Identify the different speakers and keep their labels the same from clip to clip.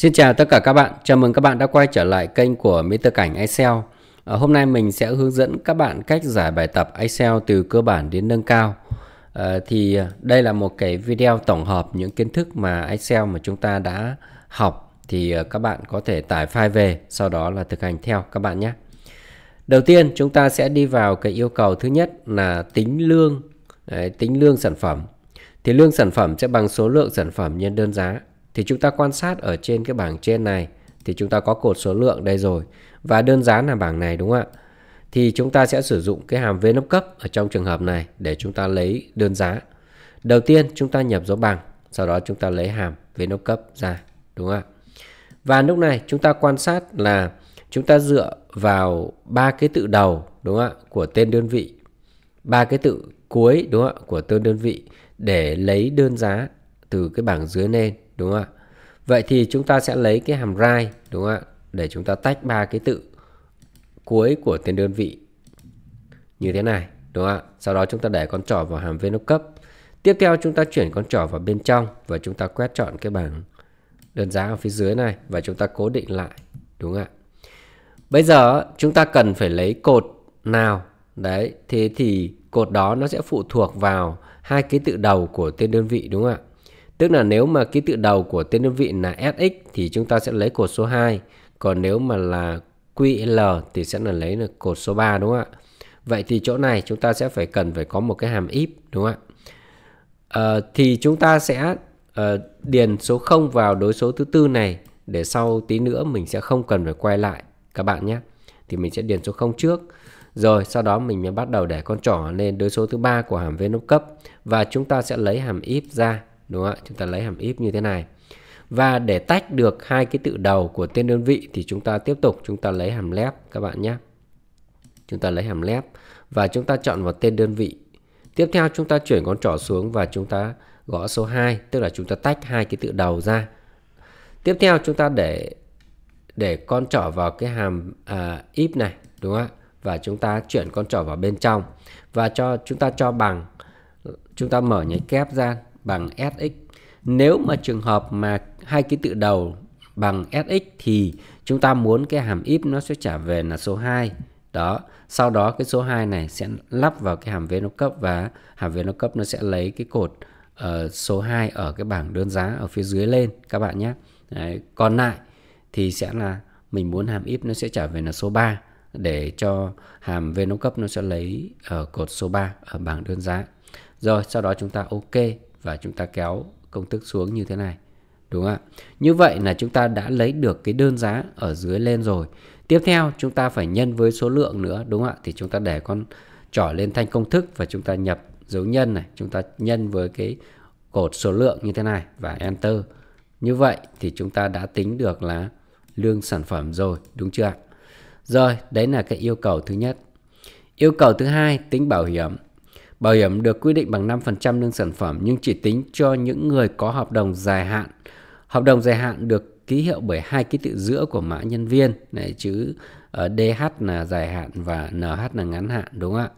Speaker 1: Xin chào tất cả các bạn, chào mừng các bạn đã quay trở lại kênh của Mr. Cảnh Excel. À, hôm nay mình sẽ hướng dẫn các bạn cách giải bài tập Excel từ cơ bản đến nâng cao. À, thì đây là một cái video tổng hợp những kiến thức mà Excel mà chúng ta đã học thì ờ, các bạn có thể tải file về, sau đó là thực hành theo các bạn nhé. Đầu tiên chúng ta sẽ đi vào cái yêu cầu thứ nhất là tính lương, đấy, tính lương sản phẩm. Thì lương sản phẩm sẽ bằng số lượng sản phẩm nhân đơn giá thì chúng ta quan sát ở trên cái bảng trên này thì chúng ta có cột số lượng đây rồi và đơn giá là bảng này đúng không ạ? Thì chúng ta sẽ sử dụng cái hàm VLOOKUP ở trong trường hợp này để chúng ta lấy đơn giá. Đầu tiên chúng ta nhập dấu bằng, sau đó chúng ta lấy hàm VLOOKUP ra, đúng không ạ? Và lúc này chúng ta quan sát là chúng ta dựa vào ba cái tự đầu đúng không ạ của tên đơn vị, ba cái tự cuối đúng không ạ của tên đơn vị để lấy đơn giá từ cái bảng dưới lên đúng không ạ? Vậy thì chúng ta sẽ lấy cái hàm rai, đúng không ạ? Để chúng ta tách ba cái tự cuối của tên đơn vị như thế này, đúng không ạ? Sau đó chúng ta để con trỏ vào hàm VLOOKUP. Tiếp theo chúng ta chuyển con trỏ vào bên trong và chúng ta quét chọn cái bảng đơn giá ở phía dưới này và chúng ta cố định lại, đúng không ạ? Bây giờ chúng ta cần phải lấy cột nào đấy, thế thì cột đó nó sẽ phụ thuộc vào hai cái tự đầu của tên đơn vị, đúng không ạ? Tức là nếu mà ký tự đầu của tên đơn vị là SX thì chúng ta sẽ lấy cột số 2. Còn nếu mà là QL thì sẽ là lấy là cột số 3 đúng không ạ? Vậy thì chỗ này chúng ta sẽ phải cần phải có một cái hàm if đúng không ạ? À, thì chúng ta sẽ uh, điền số 0 vào đối số thứ tư này để sau tí nữa mình sẽ không cần phải quay lại các bạn nhé. Thì mình sẽ điền số 0 trước. Rồi sau đó mình mới bắt đầu để con trỏ lên đối số thứ ba của hàm VLOOKUP và chúng ta sẽ lấy hàm if ra đúng không ạ chúng ta lấy hàm if như thế này và để tách được hai cái tự đầu của tên đơn vị thì chúng ta tiếp tục chúng ta lấy hàm lép các bạn nhé chúng ta lấy hàm lép và chúng ta chọn vào tên đơn vị tiếp theo chúng ta chuyển con trỏ xuống và chúng ta gõ số 2 tức là chúng ta tách hai cái tự đầu ra tiếp theo chúng ta để để con trỏ vào cái hàm à, if này đúng không ạ và chúng ta chuyển con trỏ vào bên trong và cho chúng ta cho bằng chúng ta mở nháy kép ra bằng SX. Nếu mà trường hợp mà hai ký tự đầu bằng SX thì chúng ta muốn cái hàm if nó sẽ trả về là số 2. Đó, sau đó cái số 2 này sẽ lắp vào cái hàm VLOOKUP và hàm VLOOKUP nó sẽ lấy cái cột uh, số 2 ở cái bảng đơn giá ở phía dưới lên các bạn nhé. Đấy, còn lại thì sẽ là mình muốn hàm if nó sẽ trả về là số 3 để cho hàm VLOOKUP nó sẽ lấy ở cột số 3 ở bảng đơn giá. Rồi sau đó chúng ta ok và chúng ta kéo công thức xuống như thế này. Đúng không ạ? Như vậy là chúng ta đã lấy được cái đơn giá ở dưới lên rồi. Tiếp theo chúng ta phải nhân với số lượng nữa đúng không ạ? Thì chúng ta để con trỏ lên thanh công thức và chúng ta nhập dấu nhân này, chúng ta nhân với cái cột số lượng như thế này và enter. Như vậy thì chúng ta đã tính được là lương sản phẩm rồi, đúng chưa ạ? Rồi, đấy là cái yêu cầu thứ nhất. Yêu cầu thứ hai tính bảo hiểm. Bảo hiểm được quy định bằng 5% lương sản phẩm nhưng chỉ tính cho những người có hợp đồng dài hạn. Hợp đồng dài hạn được ký hiệu bởi hai ký tự giữa của mã nhân viên, này chữ ờ, DH là dài hạn và NH là ngắn hạn đúng không ạ?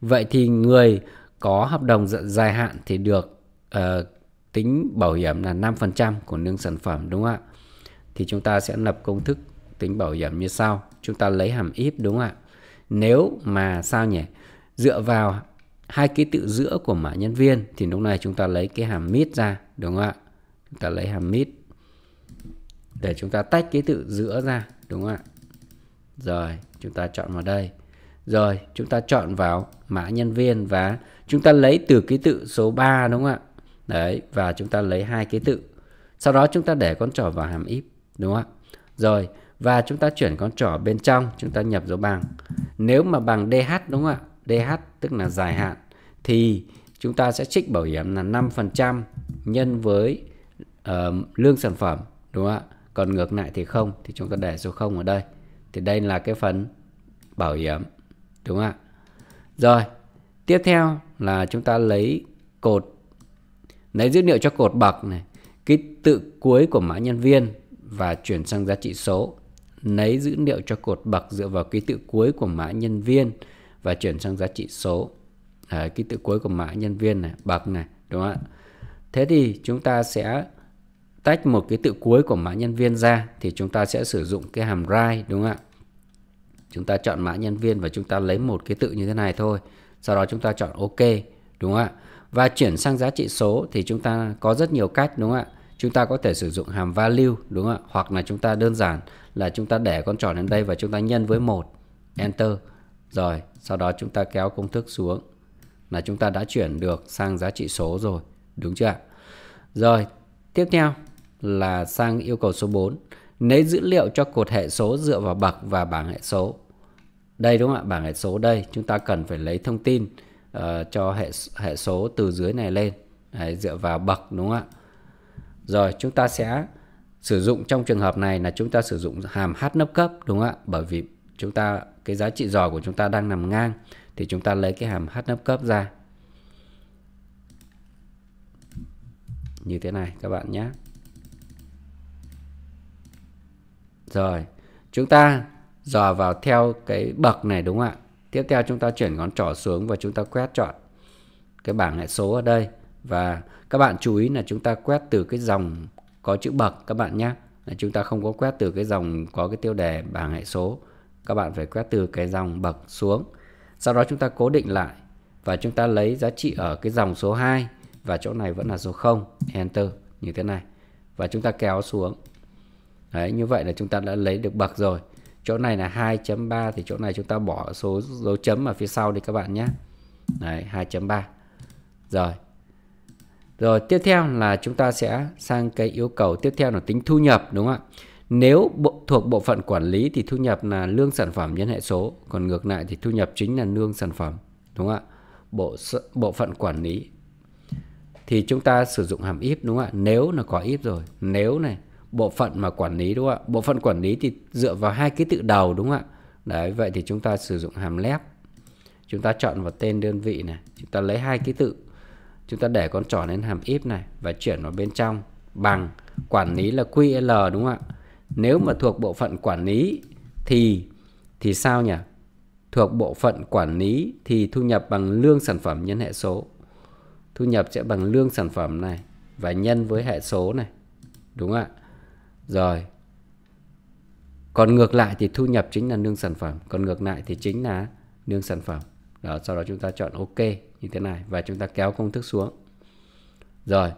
Speaker 1: Vậy thì người có hợp đồng dài hạn thì được uh, tính bảo hiểm là 5% của lương sản phẩm đúng không ạ? Thì chúng ta sẽ lập công thức tính bảo hiểm như sau. Chúng ta lấy hàm if đúng không ạ? Nếu mà sao nhỉ? Dựa vào hai ký tự giữa của mã nhân viên, thì lúc này chúng ta lấy cái hàm mid ra, đúng không ạ? Chúng ta lấy hàm mid để chúng ta tách ký tự giữa ra, đúng không ạ? Rồi, chúng ta chọn vào đây. Rồi, chúng ta chọn vào mã nhân viên và chúng ta lấy từ ký tự số 3 đúng không ạ? Đấy, và chúng ta lấy hai ký tự. Sau đó chúng ta để con trỏ vào hàm if đúng không ạ? Rồi, và chúng ta chuyển con trỏ bên trong, chúng ta nhập dấu bằng. Nếu mà bằng DH đúng không ạ? DH tức là dài hạn thì chúng ta sẽ trích bảo hiểm là 5% nhân với uh, lương sản phẩm đúng không ạ? Còn ngược lại thì không thì chúng ta để số 0 ở đây. Thì đây là cái phần bảo hiểm đúng không ạ? Rồi, tiếp theo là chúng ta lấy cột lấy dữ liệu cho cột bậc này, ký tự cuối của mã nhân viên và chuyển sang giá trị số. Lấy dữ liệu cho cột bậc dựa vào ký tự cuối của mã nhân viên và chuyển sang giá trị số à, ký tự cuối của mã nhân viên này bậc này đúng không ạ thế thì chúng ta sẽ tách một cái tự cuối của mã nhân viên ra thì chúng ta sẽ sử dụng cái hàm right đúng không ạ? Chúng ta chọn mã nhân viên và chúng ta lấy một cái tự như thế này thôi. Sau đó chúng ta chọn OK đúng không ạ? Và chuyển sang giá trị số thì chúng ta có rất nhiều cách đúng không ạ? Chúng ta có thể sử dụng hàm value đúng không ạ? Hoặc là chúng ta đơn giản là chúng ta để con tròn lên đây và chúng ta nhân với một Enter. Rồi, sau đó chúng ta kéo công thức xuống là chúng ta đã chuyển được sang giá trị số rồi. Đúng chưa ạ? Rồi, tiếp theo là sang yêu cầu số 4. Lấy dữ liệu cho cột hệ số dựa vào bậc và bảng hệ số. Đây đúng không ạ? Bảng hệ số đây chúng ta cần phải lấy thông tin uh, cho hệ hệ số từ dưới này lên Đấy, dựa vào bậc đúng không ạ? Rồi chúng ta sẽ sử dụng trong trường hợp này là chúng ta sử dụng hàm h nấp cấp đúng không ạ? Bởi vì chúng ta cái giá trị dò của chúng ta đang nằm ngang thì chúng ta lấy cái hàm h nấp cấp ra như thế này các bạn nhé. Rồi, chúng ta dò vào theo cái bậc này đúng không ạ? Tiếp theo chúng ta chuyển ngón trỏ xuống và chúng ta quét chọn cái bảng hệ số ở đây và các bạn chú ý là chúng ta quét từ cái dòng có chữ bậc các bạn nhé. Chúng ta không có quét từ cái dòng có cái tiêu đề bảng hệ số. Các bạn phải quét từ cái dòng bậc xuống. Sau đó chúng ta cố định lại và chúng ta lấy giá trị ở cái dòng số 2 và chỗ này vẫn là số 0. Enter như thế này. Và chúng ta kéo xuống. Đấy, như vậy là chúng ta đã lấy được bậc rồi. Chỗ này là 2.3 thì chỗ này chúng ta bỏ số dấu chấm ở phía sau đi các bạn nhé. Đấy, 2.3. Rồi. Rồi tiếp theo là chúng ta sẽ sang cái yêu cầu tiếp theo là tính thu nhập đúng không ạ? Nếu bộ, thuộc bộ phận quản lý thì thu nhập là lương sản phẩm nhân hệ số, còn ngược lại thì thu nhập chính là lương sản phẩm, đúng không ạ? Bộ bộ phận quản lý thì chúng ta sử dụng hàm if đúng không ạ? Nếu là có if rồi, nếu này bộ phận mà quản lý đúng không ạ? Bộ phận quản lý thì dựa vào hai ký tự đầu đúng không ạ? Đấy, vậy thì chúng ta sử dụng hàm lép. Chúng ta chọn vào tên đơn vị này, chúng ta lấy hai ký tự. Chúng ta để con trỏ lên hàm if này và chuyển vào bên trong bằng quản lý là QL đúng không ạ? Nếu mà thuộc bộ phận quản lý thì thì sao nhỉ? Thuộc bộ phận quản lý thì thu nhập bằng lương sản phẩm nhân hệ số. Thu nhập sẽ bằng lương sản phẩm này và nhân với hệ số này. Đúng ạ? Rồi. Còn ngược lại thì thu nhập chính là lương sản phẩm, còn ngược lại thì chính là lương sản phẩm. Đó, sau đó chúng ta chọn OK như thế này và chúng ta kéo công thức xuống. Rồi.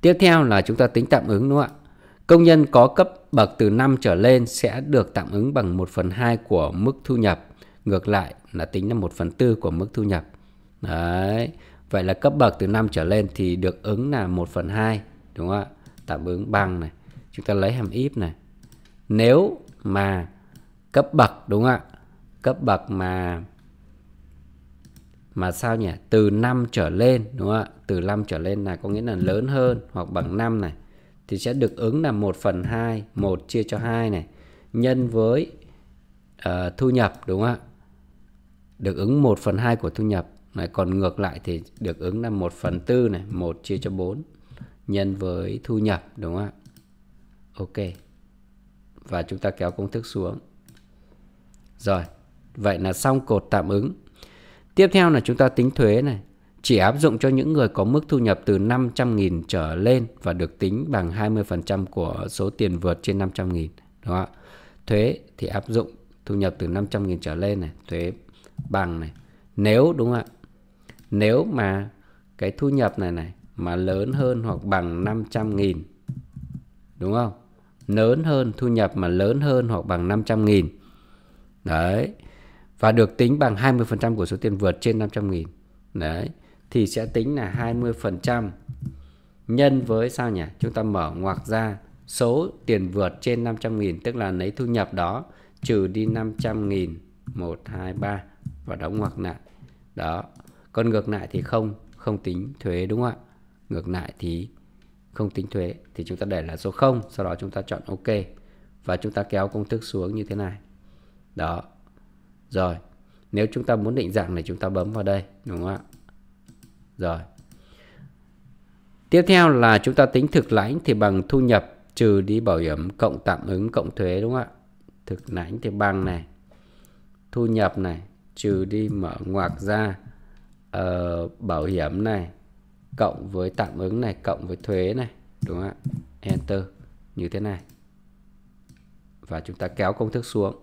Speaker 1: Tiếp theo là chúng ta tính tạm ứng đúng không ạ? Công nhân có cấp bậc từ 5 trở lên sẽ được tạm ứng bằng 1 phần 2 của mức thu nhập. Ngược lại là tính là 1 phần 4 của mức thu nhập. Đấy. Vậy là cấp bậc từ 5 trở lên thì được ứng là 1 phần 2. Đúng không ạ? Tạm ứng bằng này. Chúng ta lấy hàm if này. Nếu mà cấp bậc, đúng không ạ? Cấp bậc mà mà sao nhỉ? Từ 5 trở lên, đúng không ạ? Từ 5 trở lên là có nghĩa là lớn hơn hoặc bằng 5 này thì sẽ được ứng là 1 phần 2, 1 chia cho 2 này, nhân với uh, thu nhập đúng không ạ? Được ứng 1 phần 2 của thu nhập. Này, còn ngược lại thì được ứng là 1 phần 4 này, 1 chia cho 4 nhân với thu nhập đúng không ạ? Ok. Và chúng ta kéo công thức xuống. Rồi, vậy là xong cột tạm ứng. Tiếp theo là chúng ta tính thuế này chỉ áp dụng cho những người có mức thu nhập từ 500.000 trở lên và được tính bằng 20% của số tiền vượt trên 500.000. Đúng không ạ? Thuế thì áp dụng thu nhập từ 500.000 trở lên này, thuế bằng này. Nếu đúng không ạ? Nếu mà cái thu nhập này này mà lớn hơn hoặc bằng 500.000 đúng không? Lớn hơn thu nhập mà lớn hơn hoặc bằng 500.000. Đấy. Và được tính bằng 20% của số tiền vượt trên 500.000. Đấy thì sẽ tính là 20% nhân với sao nhỉ? Chúng ta mở ngoặc ra số tiền vượt trên 500.000 tức là lấy thu nhập đó trừ đi 500.000 1 2 3 và đóng ngoặc lại. Đó. Còn ngược lại thì không không tính thuế đúng không ạ? Ngược lại thì không tính thuế thì chúng ta để là số 0, sau đó chúng ta chọn OK và chúng ta kéo công thức xuống như thế này. Đó. Rồi. Nếu chúng ta muốn định dạng này chúng ta bấm vào đây, đúng không ạ? Rồi. Tiếp theo là chúng ta tính thực lãnh thì bằng thu nhập trừ đi bảo hiểm cộng tạm ứng cộng thuế đúng không ạ? Thực lãnh thì bằng này. Thu nhập này trừ đi mở ngoặc ra uh, bảo hiểm này cộng với tạm ứng này cộng với thuế này đúng không ạ enter như thế này và chúng ta kéo công thức xuống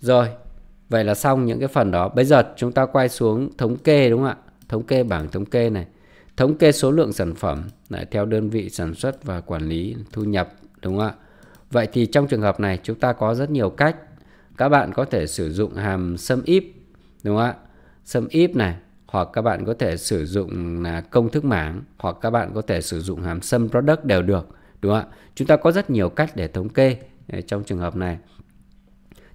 Speaker 1: rồi vậy là xong những cái phần đó bây giờ chúng ta quay xuống thống kê đúng không ạ thống kê bảng thống kê này. Thống kê số lượng sản phẩm, lại theo đơn vị sản xuất và quản lý thu nhập, đúng không ạ? Vậy thì trong trường hợp này, chúng ta có rất nhiều cách. Các bạn có thể sử dụng hàm sum if đúng không ạ? Sum if này, hoặc các bạn có thể sử dụng là công thức mảng, hoặc các bạn có thể sử dụng hàm sum product đều được, đúng không ạ? Chúng ta có rất nhiều cách để thống kê eh, trong trường hợp này.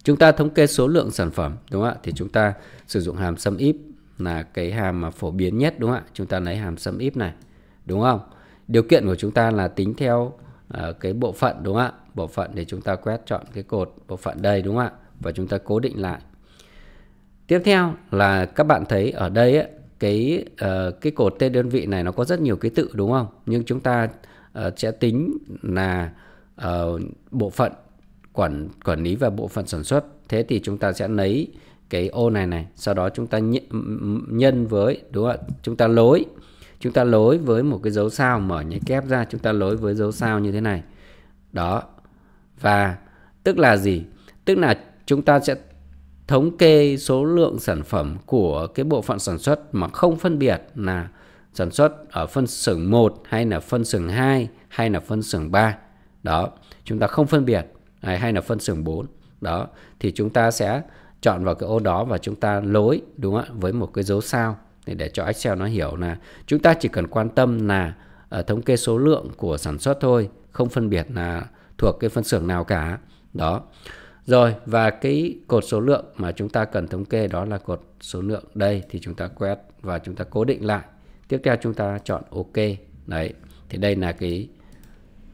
Speaker 1: Chúng ta thống kê số lượng sản phẩm, đúng không ạ? Thì chúng ta sử dụng hàm sum if là cái hàm mà phổ biến nhất đúng không ạ? Chúng ta lấy hàm sum if này đúng không? Điều kiện của chúng ta là tính theo uh, cái bộ phận đúng không ạ? Bộ phận để chúng ta quét chọn cái cột bộ phận đây đúng không ạ? Và chúng ta cố định lại. Tiếp theo là các bạn thấy ở đây ấy, cái uh, cái cột tên đơn vị này nó có rất nhiều ký tự đúng không? Nhưng chúng ta uh, sẽ tính là uh, bộ phận quản quản lý và bộ phận sản xuất. Thế thì chúng ta sẽ lấy cái ô này này sau đó chúng ta nhân với đúng không ạ? Chúng ta lối chúng ta lối với một cái dấu sao mở nháy kép ra chúng ta lối với dấu sao như thế này. Đó. Và tức là gì? Tức là chúng ta sẽ thống kê số lượng sản phẩm của cái bộ phận sản xuất mà không phân biệt là sản xuất ở phân xưởng 1 hay là phân xưởng 2 hay là phân xưởng 3. Đó, chúng ta không phân biệt hay, hay là phân xưởng 4. Đó, thì chúng ta sẽ chọn vào cái ô đó và chúng ta lối đúng không ạ với một cái dấu sao để để cho Excel nó hiểu là chúng ta chỉ cần quan tâm là uh, thống kê số lượng của sản xuất thôi, không phân biệt là thuộc cái phân xưởng nào cả. Đó. Rồi và cái cột số lượng mà chúng ta cần thống kê đó là cột số lượng đây thì chúng ta quét và chúng ta cố định lại. Tiếp theo chúng ta chọn OK. Đấy, thì đây là cái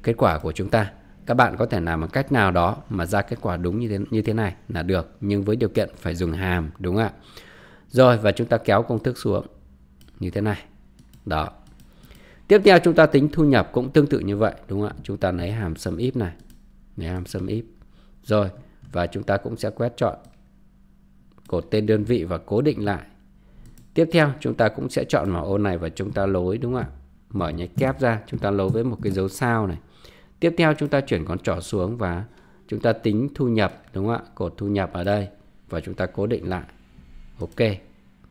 Speaker 1: kết quả của chúng ta. Các bạn có thể làm một cách nào đó mà ra kết quả đúng như thế như thế này là được, nhưng với điều kiện phải dùng hàm đúng không ạ? Rồi và chúng ta kéo công thức xuống như thế này. Đó. Tiếp theo chúng ta tính thu nhập cũng tương tự như vậy đúng không ạ? Chúng ta lấy hàm sum if này. Lấy hàm sum if. Rồi, và chúng ta cũng sẽ quét chọn cột tên đơn vị và cố định lại. Tiếp theo chúng ta cũng sẽ chọn vào ô này và chúng ta lối đúng không ạ? Mở nháy kép ra, chúng ta lối với một cái dấu sao này. Tiếp theo chúng ta chuyển con trỏ xuống và chúng ta tính thu nhập đúng không ạ? Cột thu nhập ở đây và chúng ta cố định lại. Ok.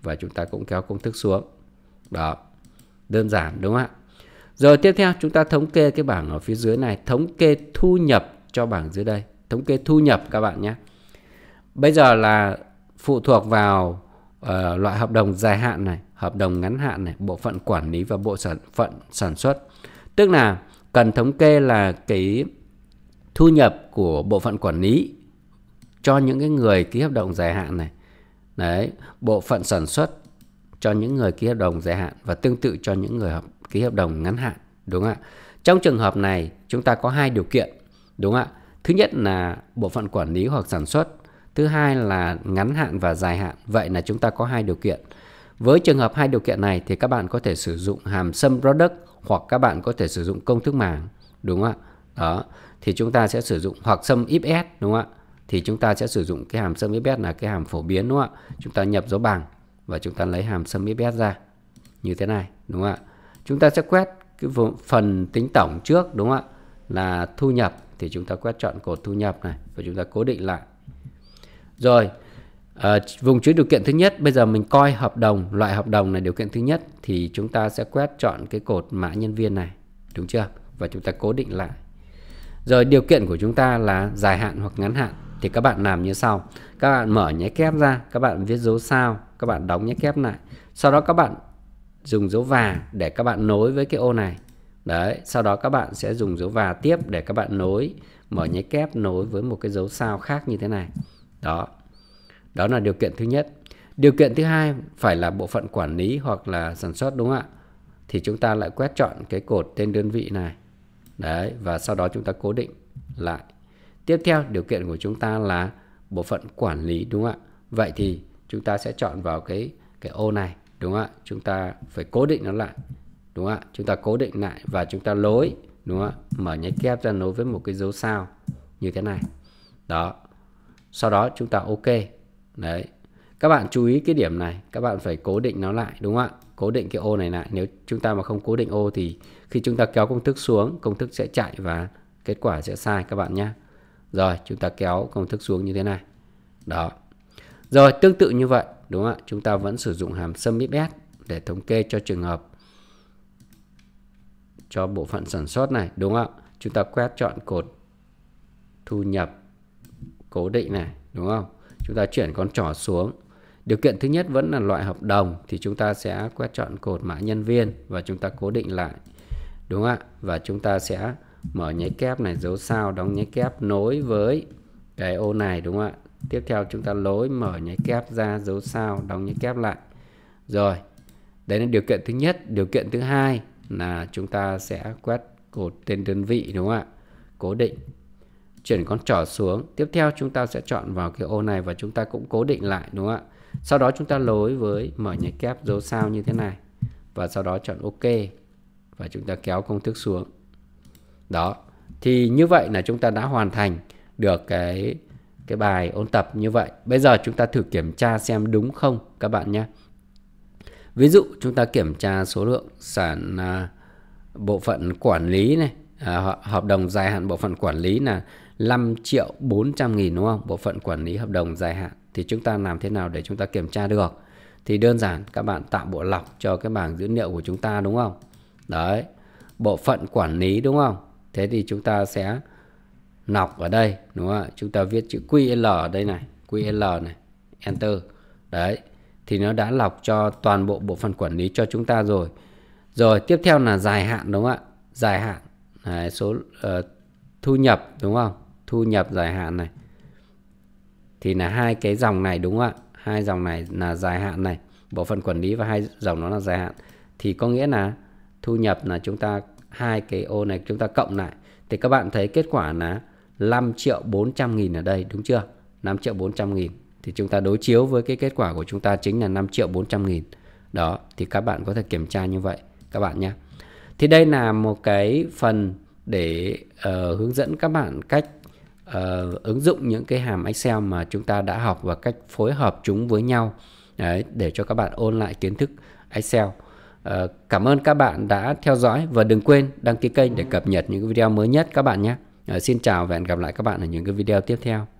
Speaker 1: Và chúng ta cũng kéo công thức xuống. Đó. Đơn giản đúng không ạ? Rồi tiếp theo chúng ta thống kê cái bảng ở phía dưới này, thống kê thu nhập cho bảng dưới đây thống kê thu nhập các bạn nhé. Bây giờ là phụ thuộc vào uh, loại hợp đồng dài hạn này, hợp đồng ngắn hạn này, bộ phận quản lý và bộ sản phận sản xuất. Tức là cần thống kê là cái thu nhập của bộ phận quản lý cho những cái người ký hợp đồng dài hạn này. Đấy, bộ phận sản xuất cho những người ký hợp đồng dài hạn và tương tự cho những người hợp, ký hợp đồng ngắn hạn, đúng không ạ? Trong trường hợp này, chúng ta có hai điều kiện, đúng không ạ? Thứ nhất là bộ phận quản lý hoặc sản xuất. Thứ hai là ngắn hạn và dài hạn. Vậy là chúng ta có hai điều kiện. Với trường hợp hai điều kiện này thì các bạn có thể sử dụng hàm sum product hoặc các bạn có thể sử dụng công thức mảng, đúng không ạ? Đó, thì chúng ta sẽ sử dụng hoặc sum if s đúng không ạ? Thì chúng ta sẽ sử dụng cái hàm sum if s là cái hàm phổ biến đúng không ạ? Chúng ta nhập dấu bằng và chúng ta lấy hàm sum if s ra như thế này, đúng không ạ? Chúng ta sẽ quét cái phần tính tổng trước đúng không ạ? Là thu nhập thì chúng ta quét chọn cột thu nhập này và chúng ta cố định lại. Rồi, à, vùng chứa điều kiện thứ nhất, bây giờ mình coi hợp đồng, loại hợp đồng này điều kiện thứ nhất thì chúng ta sẽ quét chọn cái cột mã nhân viên này, đúng chưa? Và chúng ta cố định lại. Rồi điều kiện của chúng ta là dài hạn hoặc ngắn hạn thì các bạn làm như sau. Các bạn mở nháy kép ra, các bạn viết dấu sao, các bạn đóng nháy kép lại. Sau đó các bạn dùng dấu và để các bạn nối với cái ô này Đấy, sau đó các bạn sẽ dùng dấu và tiếp để các bạn nối mở nháy kép nối với một cái dấu sao khác như thế này. Đó. Đó là điều kiện thứ nhất. Điều kiện thứ hai phải là bộ phận quản lý hoặc là sản xuất đúng không ạ? Thì chúng ta lại quét chọn cái cột tên đơn vị này. Đấy, và sau đó chúng ta cố định lại. Tiếp theo điều kiện của chúng ta là bộ phận quản lý đúng không ạ? Vậy thì chúng ta sẽ chọn vào cái cái ô này đúng không ạ? Chúng ta phải cố định nó lại đúng không ạ chúng ta cố định lại và chúng ta lối đúng không ạ mở nháy kép ra nối với một cái dấu sao như thế này đó sau đó chúng ta ok đấy. Các bạn chú ý cái điểm này, các bạn phải cố định nó lại, đúng không ạ? Cố định cái ô này lại. Nếu chúng ta mà không cố định ô thì khi chúng ta kéo công thức xuống, công thức sẽ chạy và kết quả sẽ sai các bạn nhé. Rồi, chúng ta kéo công thức xuống như thế này. Đó. Rồi, tương tự như vậy, đúng không ạ? Chúng ta vẫn sử dụng hàm sum s để thống kê cho trường hợp, cho bộ phận sản xuất này, đúng không ạ? Chúng ta quét chọn cột thu nhập cố định này, đúng không? Chúng ta chuyển con trỏ xuống. Điều kiện thứ nhất vẫn là loại hợp đồng thì chúng ta sẽ quét chọn cột mã nhân viên và chúng ta cố định lại. Đúng không ạ? Và chúng ta sẽ mở nháy kép này, dấu sao đóng nháy kép nối với cái ô này, đúng không ạ? Tiếp theo chúng ta lối mở nháy kép ra, dấu sao đóng nháy kép lại. Rồi, đấy là điều kiện thứ nhất. Điều kiện thứ hai là chúng ta sẽ quét cột tên đơn vị, đúng không ạ? Cố định chuyển con trỏ xuống. Tiếp theo chúng ta sẽ chọn vào cái ô này và chúng ta cũng cố định lại đúng không ạ? Sau đó chúng ta lối với mở nháy kép dấu sao như thế này. Và sau đó chọn ok. Và chúng ta kéo công thức xuống. Đó. Thì như vậy là chúng ta đã hoàn thành được cái cái bài ôn tập như vậy. Bây giờ chúng ta thử kiểm tra xem đúng không các bạn nhé. Ví dụ chúng ta kiểm tra số lượng sản à, bộ phận quản lý này. À, hợp đồng dài hạn bộ phận quản lý là 5 triệu 400 nghìn đúng không? Bộ phận quản lý hợp đồng dài hạn. Thì chúng ta làm thế nào để chúng ta kiểm tra được? Thì đơn giản các bạn tạo bộ lọc cho cái bảng dữ liệu của chúng ta đúng không? Đấy bộ phận quản lý đúng không? Thế thì chúng ta sẽ lọc ở đây đúng không ạ? Chúng ta viết chữ QL ở đây này QL này enter. Đấy thì nó đã lọc cho toàn bộ bộ phận quản lý cho chúng ta rồi. Rồi tiếp theo là dài hạn đúng không ạ? Dài hạn đấy, số uh, thu nhập đúng không? Thu nhập dài hạn này. Thì là hai cái dòng này đúng không ạ? Hai dòng này là dài hạn này bộ phận quản lý và hai dòng nó là dài hạn. Thì có nghĩa là thu nhập là chúng ta hai cái ô này chúng ta cộng lại. Thì các bạn thấy kết quả là 5 triệu 400 nghìn ở đây đúng chưa? 5 triệu 400 nghìn. Thì chúng ta đối chiếu với cái kết quả của chúng ta chính là 5 triệu 400 nghìn. Đó thì các bạn có thể kiểm tra như vậy các bạn nhé. Thì đây là một cái phần để uh, hướng dẫn các bạn cách uh, ứng dụng những cái hàm Excel mà chúng ta đã học và cách phối hợp chúng với nhau Đấy, để cho các bạn ôn lại kiến thức Excel. Uh, cảm ơn các bạn đã theo dõi và đừng quên đăng ký kênh để cập nhật những video mới nhất các bạn nhé. Uh, xin chào và hẹn gặp lại các bạn ở những cái video tiếp theo.